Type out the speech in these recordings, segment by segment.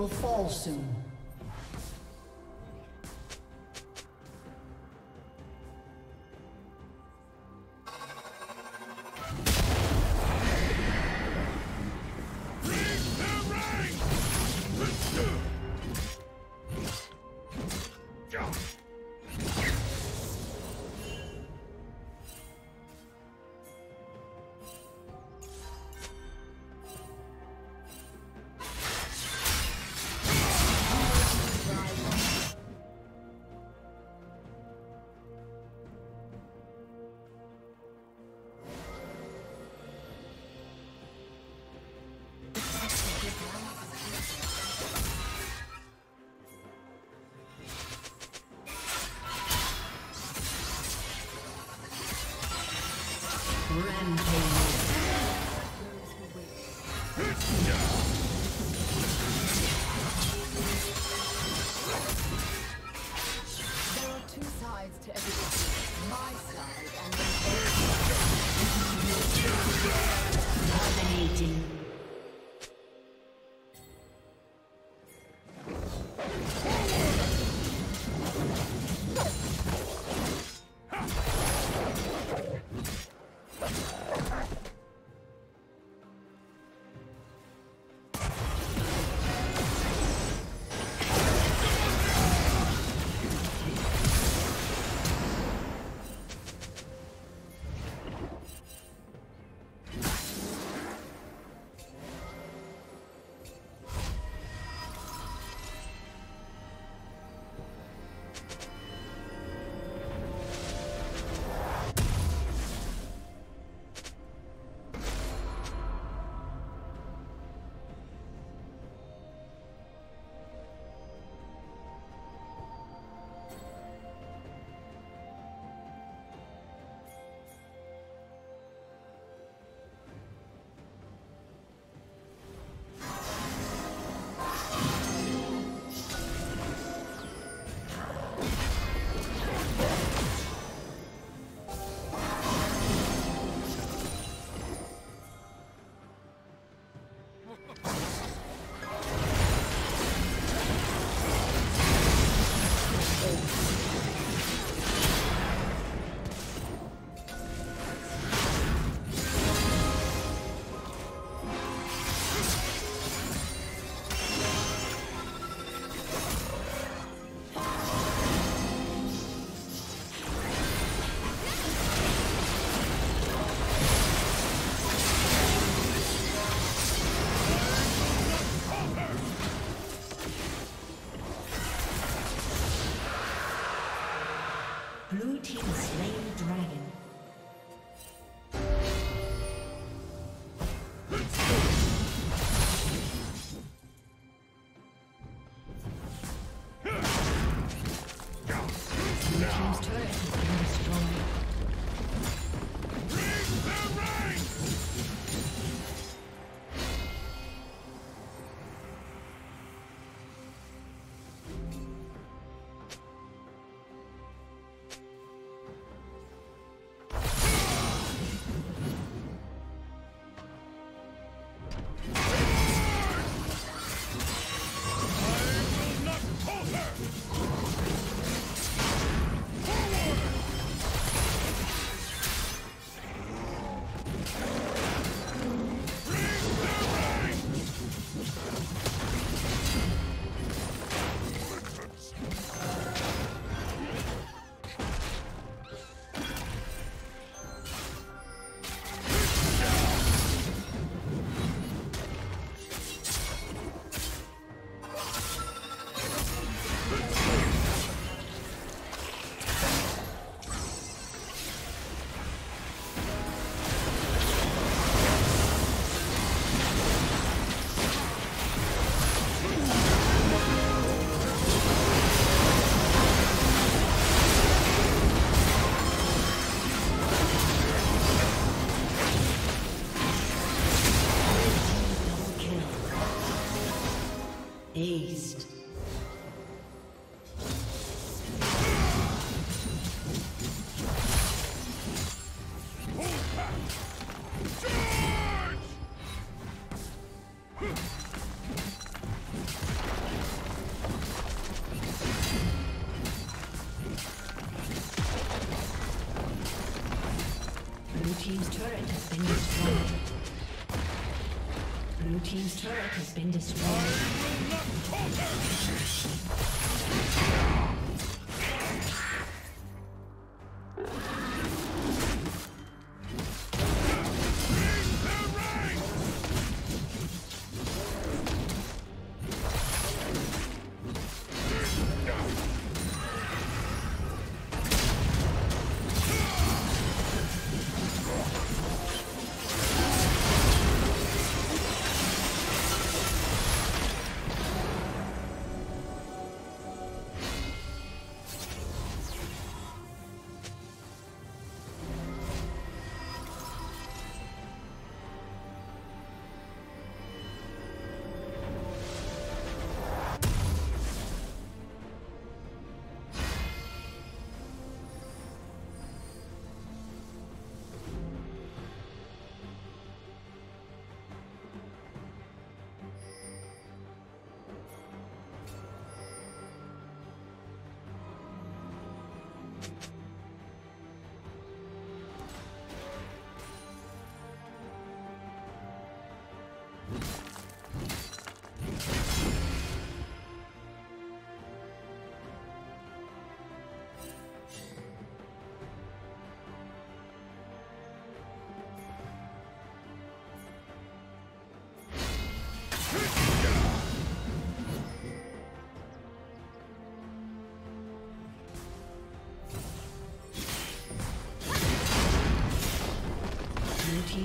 will fall soon. Been destroyed.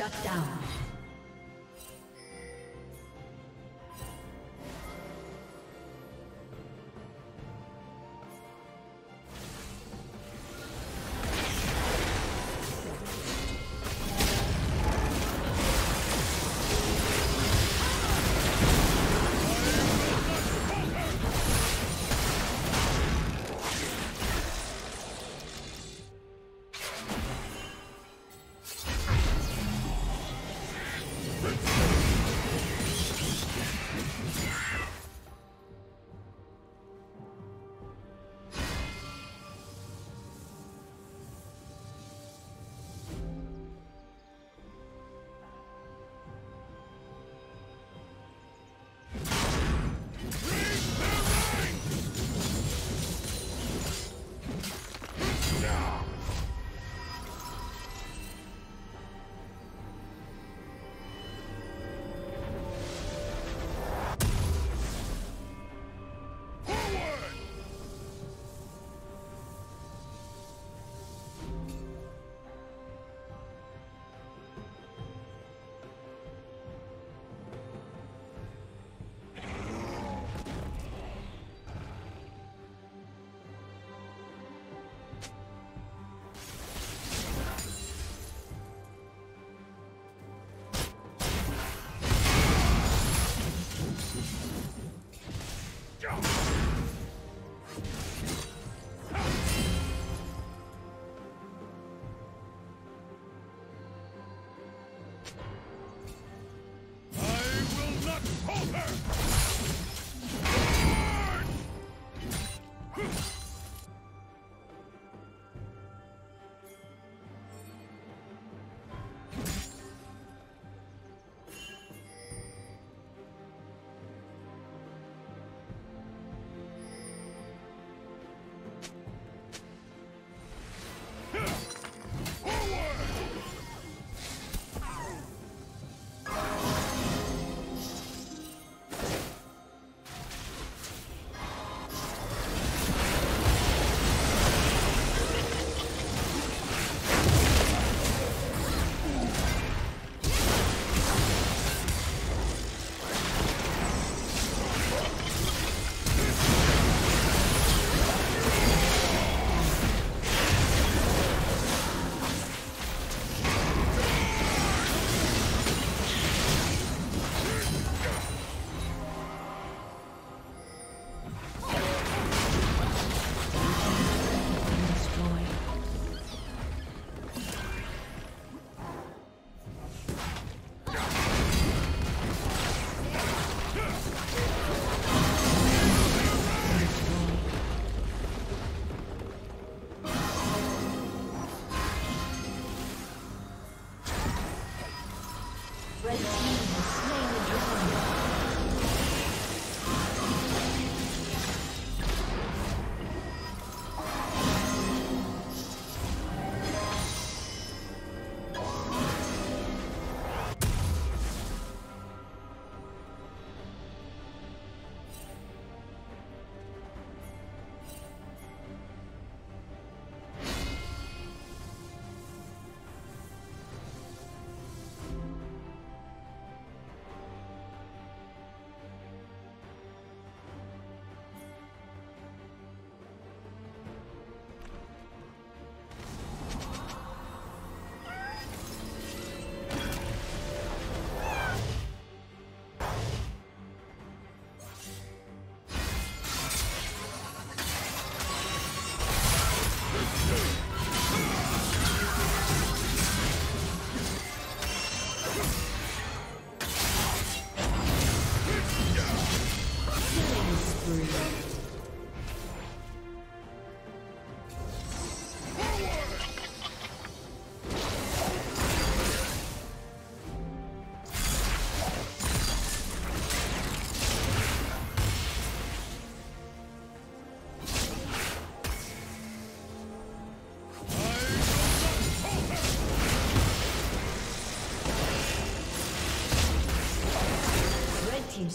Shut down. I will not falter!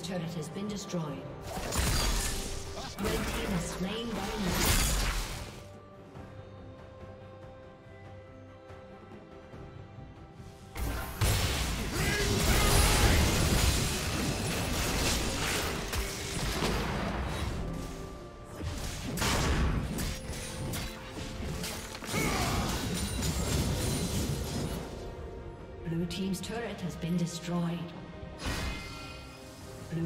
turret has been destroyed. Red team has slain Baron. Blue Team's turret has been destroyed.